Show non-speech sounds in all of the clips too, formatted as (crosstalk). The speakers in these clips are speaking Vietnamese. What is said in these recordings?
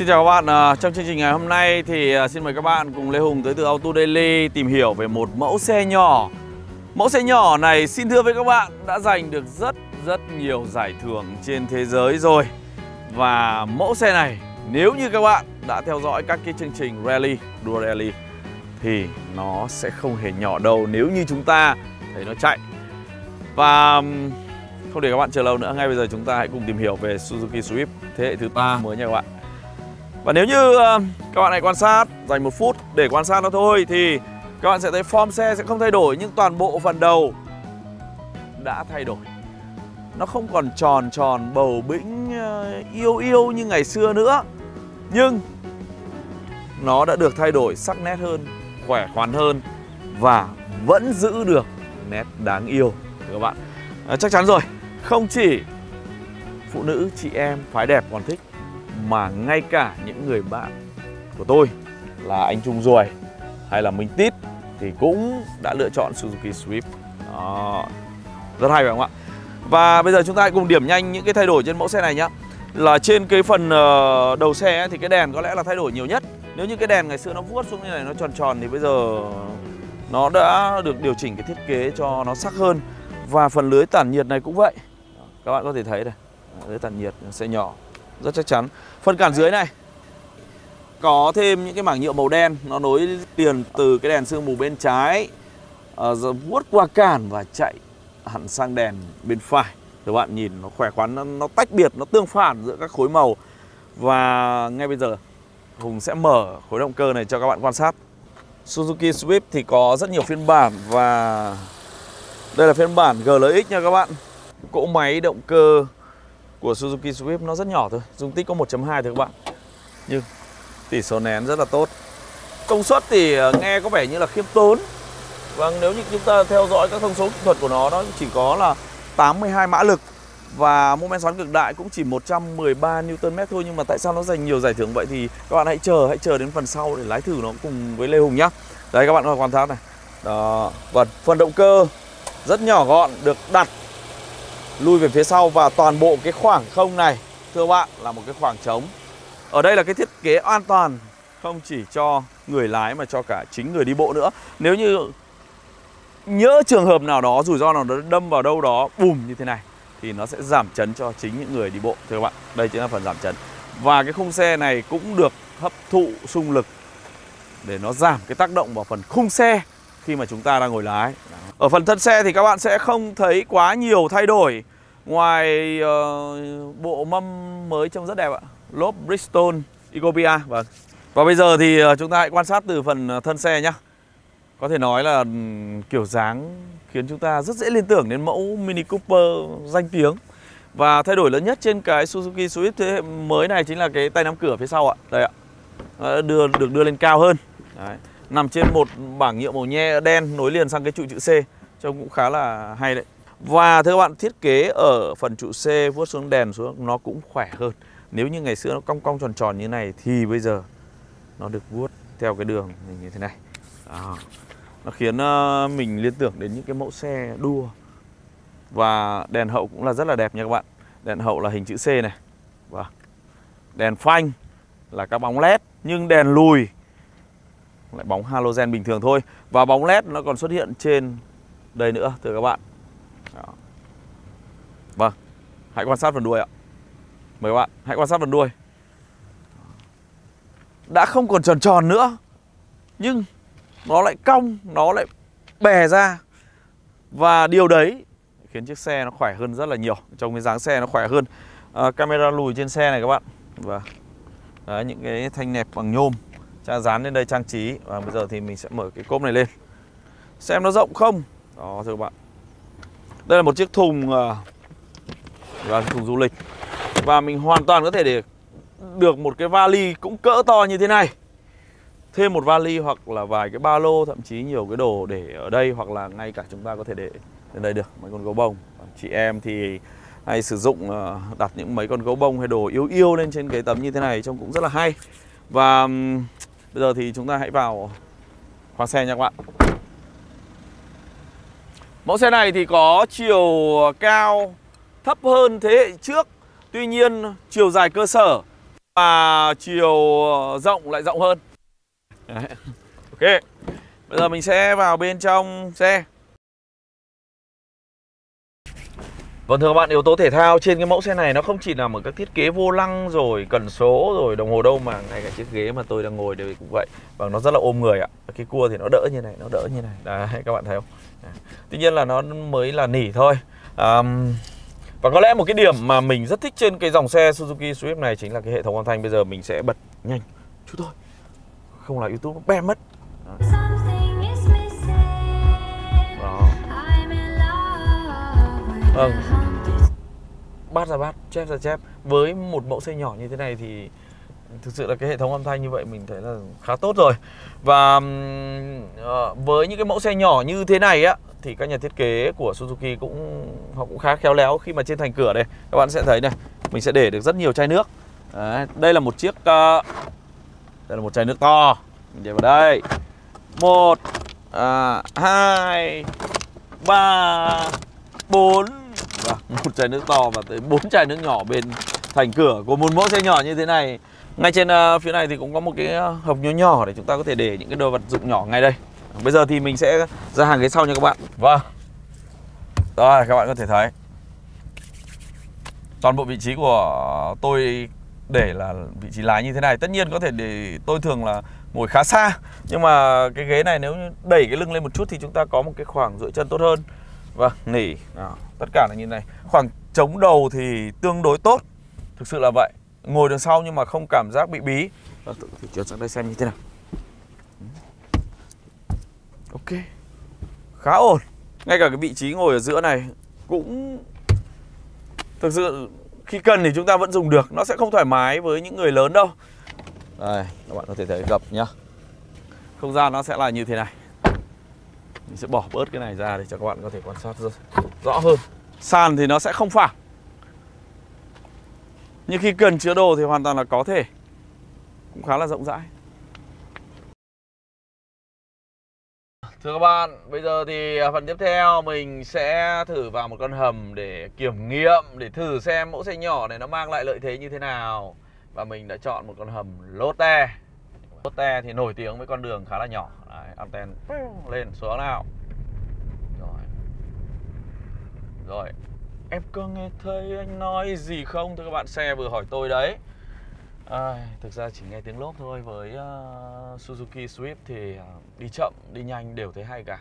Xin chào các bạn, à, trong chương trình ngày hôm nay thì à, xin mời các bạn cùng Lê Hùng tới từ Auto Daily tìm hiểu về một mẫu xe nhỏ. Mẫu xe nhỏ này xin thưa với các bạn đã giành được rất rất nhiều giải thưởng trên thế giới rồi. Và mẫu xe này nếu như các bạn đã theo dõi các cái chương trình rally, đua rally Thì nó sẽ không hề nhỏ đâu nếu như chúng ta thấy nó chạy. Và không để các bạn chờ lâu nữa, ngay bây giờ chúng ta hãy cùng tìm hiểu về Suzuki Swift thế hệ thứ ba. mới nha các bạn và nếu như ờ, các bạn hãy quan sát dành một phút để quan sát nó thôi thì các bạn sẽ thấy form xe sẽ không thay đổi nhưng toàn bộ phần đầu đã thay đổi. Nó không còn tròn tròn bầu bĩnh ờ, yêu yêu như ngày xưa nữa. Nhưng nó đã được thay đổi sắc nét hơn, khỏe khoắn hơn và vẫn giữ được nét đáng yêu các bạn. À, chắc chắn rồi, không chỉ phụ nữ, chị em phái đẹp còn thích mà ngay cả những người bạn của tôi là anh Trung Ruồi hay là Minh Tít thì cũng đã lựa chọn Suzuki Swift. Đó. Rất hay phải không ạ? Và bây giờ chúng ta hãy cùng điểm nhanh những cái thay đổi trên mẫu xe này nhá. Là trên cái phần ờ, đầu xe ấy, thì cái đèn có lẽ là thay đổi nhiều nhất. Nếu như cái đèn ngày xưa nó vuốt xuống như này nó tròn tròn thì bây giờ nó đã được điều chỉnh cái thiết kế cho nó sắc hơn. Và phần lưới tản nhiệt này cũng vậy. Các bạn có thể thấy đây. Lưới tản nhiệt sẽ nhỏ rất chắc chắn. Phần cản dưới này. Có thêm những cái mảng nhựa màu đen Nó nối liền từ cái đèn sương mù bên trái. Uh, vuốt qua cản và chạy hẳn sang đèn bên phải. Các bạn nhìn nó khỏe khoắn, nó, nó tách biệt, nó tương phản giữa các khối màu. Và ngay bây giờ Hùng sẽ mở khối động cơ này cho các bạn quan sát. Suzuki Swift thì có rất nhiều phiên bản và đây là phiên bản GLX nha các bạn. Cỗ máy động cơ của Suzuki Swift nó rất nhỏ thôi. Dung tích có 1.2 thôi các bạn. Nhưng tỷ số nén rất là tốt. Công suất thì ờ, nghe có vẻ như là khiêm tốn. Vâng nếu như chúng ta theo dõi các thông số kỹ thuật của nó Nó chỉ có là 82 mã lực. Và mô men xoắn cực đại cũng chỉ 113 Nm thôi. Nhưng mà tại sao nó giành nhiều giải thưởng vậy thì Các bạn hãy chờ, hãy chờ đến phần sau để lái thử nó cùng với Lê Hùng nhá. Đấy các bạn có quan sát này. Đó, vâng, phần động cơ rất nhỏ gọn được đặt lui về phía sau và toàn bộ cái khoảng không này, thưa bạn, là một cái khoảng trống. Ở đây là cái thiết kế an toàn, không chỉ cho người lái mà cho cả chính người đi bộ nữa. Nếu như nhỡ trường hợp nào đó, rủi ro nào đó đâm vào đâu đó, bùm, như thế này, thì nó sẽ giảm chấn cho chính những người đi bộ, thưa các bạn. Đây chính là phần giảm chấn. Và cái khung xe này cũng được hấp thụ xung lực để nó giảm cái tác động vào phần khung xe khi mà chúng ta đang ngồi lái ở phần thân xe thì các bạn sẽ không thấy quá nhiều thay đổi. Ngoài uh, bộ mâm mới trông rất đẹp ạ. Lốp Bridgestone Ecopia Vâng. Và bây giờ thì ờ, chúng ta hãy quan sát từ phần ờ, thân xe nhé Có thể nói là ừ, kiểu dáng khiến chúng ta rất dễ liên tưởng đến mẫu Mini Cooper danh tiếng. Và thay đổi lớn nhất trên cái Suzuki Swift thế hệ mới này chính là cái tay nắm cửa phía sau ạ. Đây ạ. Đưa Được đưa lên cao hơn. Đấy. Nằm trên một bảng nhựa màu nhe đen nối liền sang cái trụ chữ C Trông cũng khá là hay đấy. Và thưa các bạn thiết kế ở phần trụ C vuốt xuống đèn xuống nó cũng khỏe hơn. Nếu như ngày xưa nó cong cong tròn tròn như này thì bây giờ nó được vuốt theo cái đường như thế này. À, Nó khiến ờ, mình liên tưởng đến những cái mẫu xe đua. Và đèn hậu cũng là rất là đẹp nha các bạn. Đèn hậu là hình chữ C này. Và Đèn phanh là các bóng led Nhưng đèn lùi lại bóng halogen bình thường thôi. Và bóng led nó còn xuất hiện trên đây nữa thưa các bạn. Đó. Vâng Hãy quan sát phần đuôi ạ. Mời các bạn Hãy quan sát phần đuôi. Đã không còn tròn tròn nữa Nhưng Nó lại cong Nó lại bè ra. Và điều đấy Khiến chiếc xe nó khỏe hơn rất là nhiều. Trong cái dáng xe nó khỏe hơn. À, Camera lùi trên xe này các bạn. Và Đấy, những cái thanh nẹp bằng nhôm ta dán lên đây trang trí. Và bây giờ thì mình sẽ mở cái cốp này lên. Xem nó rộng không? Đó, thưa các bạn. Đây là một chiếc thùng và thùng du lịch. Và mình hoàn toàn có thể để được một cái vali cũng cỡ to như thế này. Thêm một vali hoặc là vài cái ba lô, Thậm chí nhiều cái đồ để ở đây, Hoặc là ngay cả chúng ta có thể để lên đây được. Mấy con gấu bông. Chị em thì hay sử dụng à, đặt những mấy con gấu bông hay đồ yêu yêu lên trên cái tấm như thế này Trông cũng rất là hay. Và bây giờ thì chúng ta hãy vào khoang xe nha các bạn. Mẫu xe này thì có chiều cao thấp hơn thế hệ trước, Tuy nhiên chiều dài cơ sở và chiều rộng lại rộng hơn. Đấy. Ok, Bây giờ mình sẽ vào bên trong xe. Vâng thưa các bạn, yếu tố thể thao trên cái mẫu xe này nó không chỉ nằm ở các thiết kế vô lăng rồi cần số rồi đồng hồ đâu mà ngay cả chiếc ghế mà tôi đang ngồi đây cũng vậy. Vâng nó rất là ôm người ạ. Cái cua thì nó đỡ như này, nó đỡ như này. Đấy các bạn thấy không? Tuy nhiên là nó mới là nỉ thôi. Um, và có lẽ một cái điểm mà mình rất thích trên cái dòng xe Suzuki Swift này chính là cái hệ thống âm thanh bây giờ mình sẽ bật nhanh chút thôi. Không là YouTube nó bem mất. Đó. Vâng Bát ra bát, chép ra chép. Với một mẫu xe nhỏ như thế này thì Thực sự là cái hệ thống âm thanh như vậy mình thấy là khá tốt rồi. Và uh, với những cái mẫu xe nhỏ như thế này á Thì các nhà thiết kế của Suzuki cũng họ cũng khá khéo léo khi mà trên thành cửa đây. Các bạn sẽ thấy này Mình sẽ để được rất nhiều chai nước. Đấy, Đây là một chiếc uh, Đây là một chai nước to. Mình để vào đây. Một à, hai ba bốn Vâng, một chai nước to và tới bốn chai nước nhỏ bên thành cửa của một mẫu xe nhỏ như thế này. Ngay trên uh, phía này thì cũng có một cái ờ, hộp nhỏ nhỏ để chúng ta có thể để những cái đồ vật dụng nhỏ ngay đây. Bây giờ thì mình sẽ ra hàng ghế sau nha các bạn. Vâng. Rồi, các bạn có thể thấy. Toàn bộ vị trí của tôi để là vị trí lái như thế này. Tất nhiên có thể để tôi thường là ngồi khá xa nhưng mà cái ghế này nếu như đẩy cái lưng lên một chút thì chúng ta có một cái khoảng duỗi chân tốt hơn Vâng, nỉ. Đó. Tất cả là như này. Khoảng chống đầu thì tương đối tốt. Thực sự là vậy. Ngồi đằng sau nhưng mà không cảm giác bị bí. À, Tự thử sang đây xem như thế nào. Ừ. Ok. Khá ổn. Ngay cả cái vị trí ngồi ở giữa này Cũng Thực sự khi cần thì chúng ta vẫn dùng được. Nó sẽ không thoải mái với những người lớn đâu. Đây, các bạn có thể thấy gập nhá. Không gian nó sẽ là như thế này mình sẽ bỏ bớt cái này ra để cho các bạn có thể quan sát rõ hơn sàn thì nó sẽ không phẳng nhưng khi cần chứa đồ thì hoàn toàn là có thể cũng khá là rộng rãi Thưa các bạn, bây giờ thì à, phần tiếp theo mình sẽ thử vào một con hầm để kiểm nghiệm, để thử xem mẫu xe nhỏ này nó mang lại lợi thế như thế nào. Và mình đã chọn một con hầm Lotte. Lotte thì nổi tiếng với con đường khá là nhỏ. Đấy, anten lên xuống nào. Rồi. Rồi. Em có nghe thấy anh nói gì không? Thưa các bạn xe vừa hỏi tôi đấy. À, thực ra chỉ nghe tiếng lốp thôi. Với uh, Suzuki Swift thì uh, đi chậm đi nhanh đều thấy hay cả.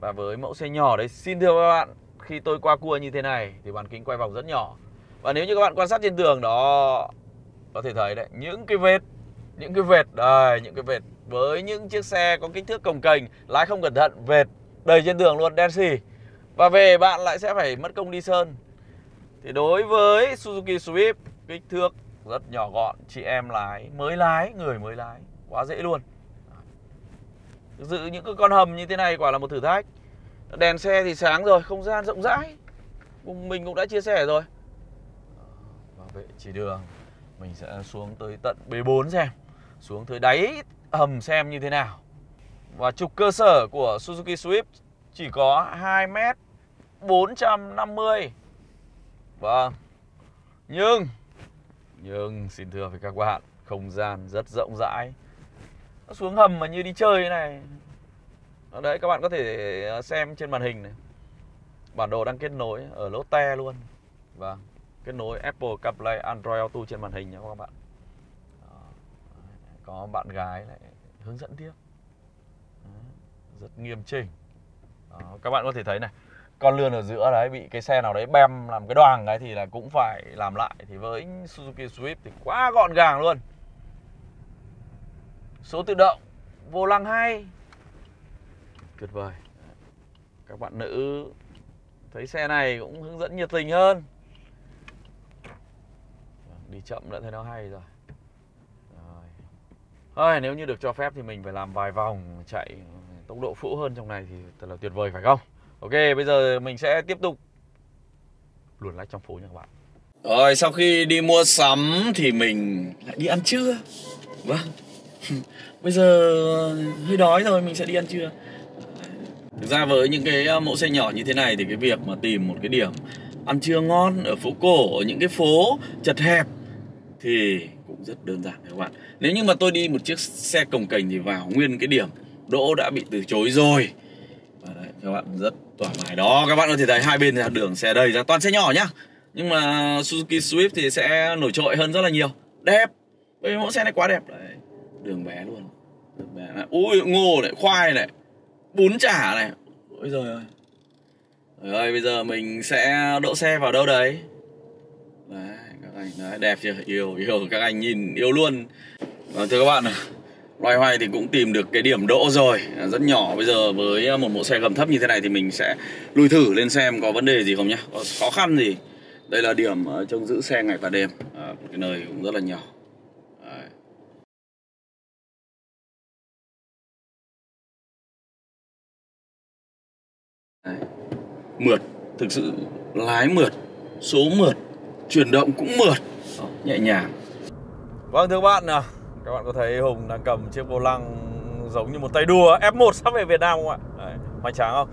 Và với mẫu xe nhỏ đấy xin thưa các bạn khi tôi qua cua như thế này thì bàn kính quay vòng rất nhỏ. Và nếu như các bạn quan sát trên tường đó có thể thấy đấy những cái vết những cái vệt đây những cái vệt với những chiếc xe có kích thước cồng kềnh lái không cẩn thận, vệt đầy trên đường luôn, đen xì. Và về bạn lại sẽ phải mất công đi sơn. Thì đối với Suzuki Swift, kích thước rất nhỏ gọn, chị em lái, mới lái, người mới lái, quá dễ luôn. Giữ những cái con hầm như thế này quả là một thử thách. Đèn xe thì sáng rồi, không gian rộng rãi. Mình cũng đã chia sẻ rồi. Bảo vệ chỉ đường, mình sẽ xuống tới tận B4 xem xuống tới đáy hầm xem như thế nào. Và trục cơ sở của Suzuki Swift chỉ có 2m 450 Vâng. Nhưng Nhưng xin thưa với các bạn, Không gian rất rộng rãi. Nó xuống hầm mà như đi chơi thế này. Đấy, các bạn có thể ờ, xem trên màn hình này. Bản đồ đang kết nối ở Lotte luôn. Vâng. Kết nối Apple CarPlay, Android Auto trên màn hình nha các bạn có bạn gái lại hướng dẫn tiếp. Rất nghiêm chỉnh. Đó, các bạn có thể thấy này con lươn ở giữa đấy bị cái xe nào đấy bem làm cái đoàn cái thì là cũng phải làm lại. Thì với Suzuki Swift thì quá gọn gàng luôn. Số tự động vô lăng hay. Tuyệt vời. Các bạn nữ thấy xe này cũng hướng dẫn nhiệt tình hơn. Đi chậm đã thấy nó hay rồi à, nếu như được cho phép thì mình phải làm vài vòng chạy tốc độ phũ hơn trong này thì thật là tuyệt vời phải không? Ok, bây giờ mình sẽ tiếp tục luồn lách trong phố nha các bạn. Rồi, sau khi đi mua sắm thì mình lại đi ăn trưa. Vâng. (laughs) bây giờ hơi đói rồi, mình sẽ đi ăn trưa. Thực ra với những cái ờ, mẫu xe nhỏ như thế này thì cái việc mà tìm một cái điểm ăn trưa ngon ở phố cổ, ở những cái phố chật hẹp thì cũng rất đơn giản các bạn. Nếu như mà tôi đi một chiếc xe cồng cành thì vào nguyên cái điểm đỗ đã bị từ chối rồi. Và đấy, các bạn rất thoải mái. Đó các bạn có thể thấy hai bên là đường xe đầy ra toàn xe nhỏ nhá. Nhưng mà Suzuki Swift thì sẽ nổi trội hơn rất là nhiều. Đẹp! Bởi vì mẫu xe này quá đẹp. Đấy đường bé luôn. Đường bé này. ui ngô này khoai này bún chả này. Ôi rồi ơi. Rồi bây giờ mình sẽ đỗ xe vào đâu đấy? Đây, đấy, đẹp chưa? Yêu yêu. Các anh nhìn yêu luôn. À, thưa các bạn loay hoay thì cũng tìm được cái điểm đỗ rồi. À, rất nhỏ. Bây giờ với à, một mẫu xe gầm thấp như thế này thì mình sẽ lùi thử lên xem có vấn đề gì không nhá. Có khó khăn gì? Đây là điểm à, trông giữ xe ngày và đêm. À, cái nơi cũng rất là nhỏ. Đấy. Đấy. mượt. Thực sự lái mượt. Số mượt chuyển động cũng mượt. Nhẹ nhàng. Vâng thưa các bạn nào. Các bạn có thấy hùng đang cầm chiếc vô lăng giống như một tay đua F1 sắp về Việt Nam không ạ? Đấy, hoành tráng không?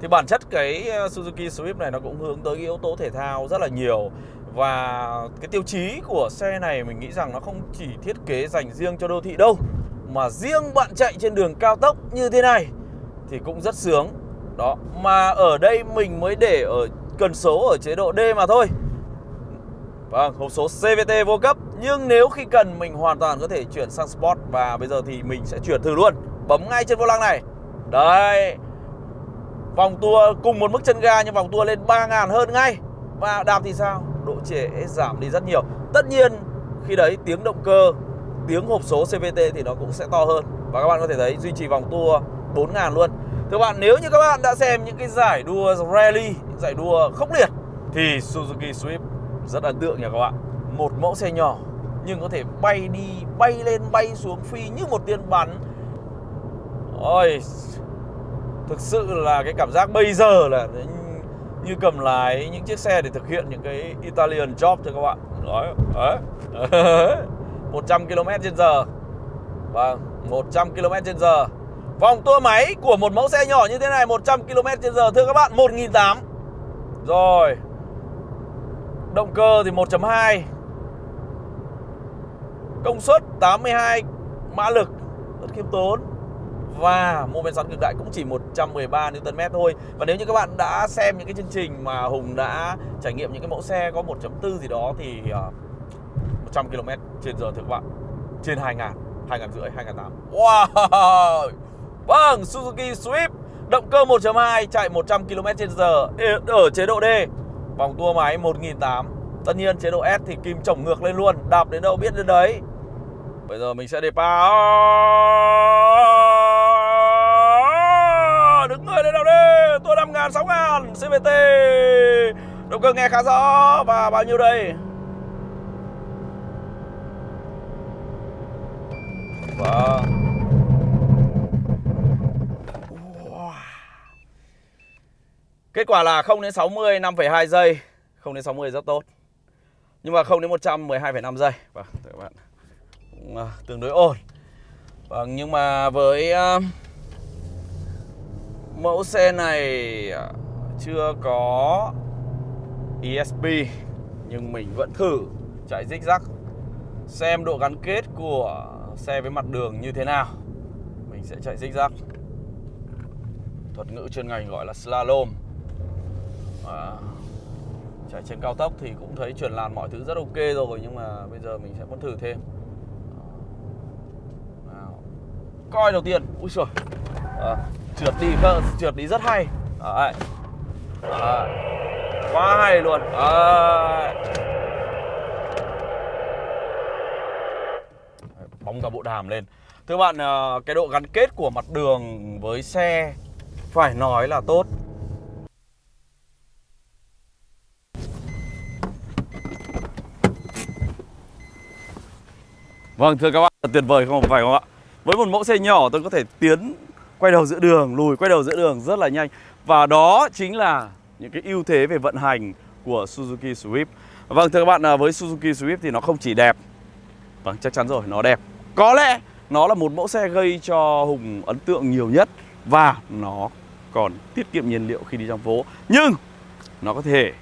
Thì bản chất cái ờ, Suzuki Swift này nó cũng hướng tới cái yếu tố thể thao rất là nhiều. Và cái tiêu chí của xe này mình nghĩ rằng nó không chỉ thiết kế dành riêng cho đô thị đâu mà riêng bạn chạy trên đường cao tốc như thế này thì cũng rất sướng. Đó mà ở đây mình mới để ở cần số ở chế độ D mà thôi Vâng, hộp số CVT vô cấp. Nhưng nếu khi cần mình hoàn toàn có thể chuyển sang Sport. Và bây giờ thì mình sẽ chuyển thử luôn. Bấm ngay trên vô lăng này. Đấy. Vòng tua cùng một mức chân ga nhưng vòng tua lên 3.000 hơn ngay. Và đạp thì sao? Độ trễ giảm đi rất nhiều. Tất nhiên khi đấy tiếng động cơ Tiếng hộp số CVT thì nó cũng sẽ to hơn. Và các bạn có thể thấy duy trì vòng tua 4.000 luôn. Thưa bạn nếu như các bạn đã xem những cái giải đua rally Giải đua khốc liệt Thì Suzuki Swift rất ấn tượng nha các bạn. Một mẫu xe nhỏ nhưng có thể bay đi, bay lên, bay xuống phi như một tiên bắn. Ôi Thực sự là cái cảm giác bây giờ là như cầm lái những chiếc xe để thực hiện những cái Italian job thưa các bạn. Đấy, đấy 100 km trên giờ. Vâng, 100 km trên giờ. Vòng tua máy của một mẫu xe nhỏ như thế này 100 km trên giờ thưa các bạn 1.800 Rồi. Động cơ thì 1.2 Công suất 82 mã lực Rất khiêm tốn. Và mô men xoắn cực đại cũng chỉ 113 Nm thôi. Và nếu như các bạn đã xem những cái chương trình mà Hùng đã trải nghiệm những cái mẫu xe có 1.4 gì đó Thì ờ, 100 km trên giờ thưa các bạn. Trên 2 ngàn 2 rưỡi, 2 ngàn 8 Wow! Vâng, Suzuki Swift Động cơ 1.2 chạy 100 km trên giờ Ở chế độ D. Vòng tua máy 1008 Tất nhiên chế độ S thì kim chổng ngược lên luôn, Đạp đến đâu biết đến đấy. Bây giờ mình sẽ để pa Đứng người lên nào đi. Tua 5 ngàn 6 ngàn. CVT Động cơ nghe khá rõ. Và bao nhiêu đây? Vâng. Kết quả là 0 đến 60 5,2 giây. 0 đến 60 rất tốt. Nhưng mà 0 đến 100 12,5 giây. Vâng các bạn. Cũng, uh, Tương đối ổn. Vâng nhưng mà với uh, Mẫu xe này à, Chưa có ESP Nhưng mình vẫn thử Chạy dích rắc Xem độ gắn kết của xe với mặt đường như thế nào. Mình sẽ chạy dích rắc Thuật ngữ chuyên ngành gọi là slalom. Ờ, à, chạy trên cao tốc thì cũng thấy chuyển làn mọi thứ rất ok rồi nhưng mà bây giờ mình sẽ muốn thử thêm. Ờ, nào. coi đầu tiên. Ui trời à, ờ, trượt đi vâng, trượt đi rất hay. À, À, quá hay luôn. À. bóng cả bộ đàm lên. Thưa bạn cái độ gắn kết của mặt đường với xe phải nói là tốt. Vâng thưa các bạn, tuyệt vời không? Phải không ạ? Với một mẫu xe nhỏ tôi có thể tiến quay đầu giữa đường, lùi quay đầu giữa đường rất là nhanh. Và đó chính là những cái ưu thế về vận hành của Suzuki Swift. Vâng thưa các bạn, à, với Suzuki Swift thì nó không chỉ đẹp. Vâng chắc chắn rồi, nó đẹp. Có lẽ nó là một mẫu xe gây cho Hùng ấn tượng nhiều nhất Và nó còn tiết kiệm nhiên liệu khi đi trong phố. Nhưng nó có thể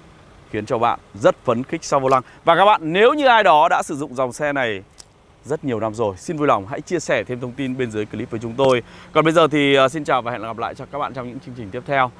khiến cho bạn rất phấn khích sau vô lăng. Và các bạn nếu như ai đó đã sử dụng dòng xe này rất nhiều năm rồi. Xin vui lòng hãy chia sẻ thêm thông tin bên dưới clip với chúng tôi. Còn bây giờ thì ờ, xin chào và hẹn gặp lại cho các bạn trong những chương trình tiếp theo.